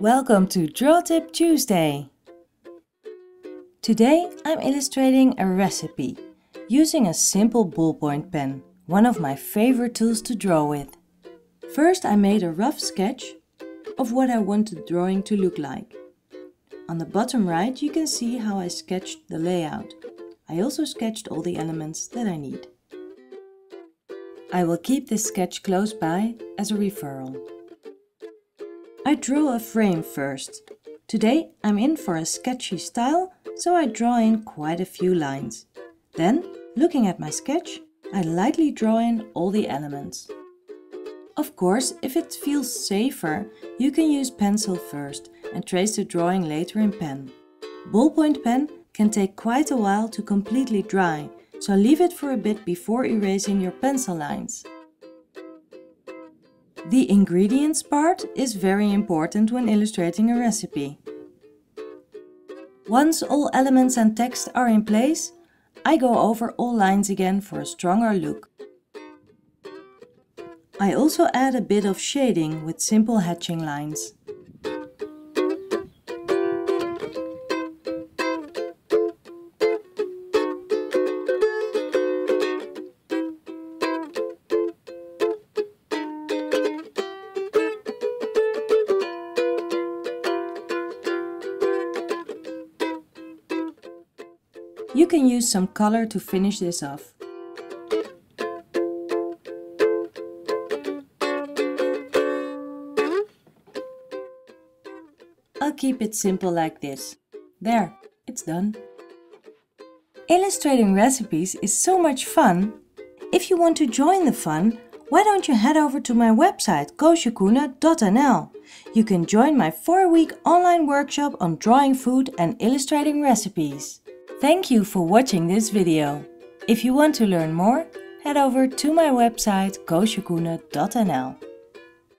Welcome to Draw Tip Tuesday! Today I'm illustrating a recipe using a simple ballpoint pen, one of my favorite tools to draw with. First I made a rough sketch of what I want the drawing to look like. On the bottom right you can see how I sketched the layout. I also sketched all the elements that I need. I will keep this sketch close by as a referral. I draw a frame first. Today I'm in for a sketchy style, so I draw in quite a few lines. Then, looking at my sketch, I lightly draw in all the elements. Of course, if it feels safer, you can use pencil first and trace the drawing later in pen. Ballpoint pen can take quite a while to completely dry, so leave it for a bit before erasing your pencil lines. The ingredients part is very important when illustrating a recipe. Once all elements and text are in place, I go over all lines again for a stronger look. I also add a bit of shading with simple hatching lines. You can use some color to finish this off. I'll keep it simple like this. There, it's done. Illustrating recipes is so much fun. If you want to join the fun, why don't you head over to my website koosjekoene.nl. You can join my 4-week online workshop on drawing food and illustrating recipes. Thank you for watching this video. If you want to learn more, head over to my website koosjekoene.nl.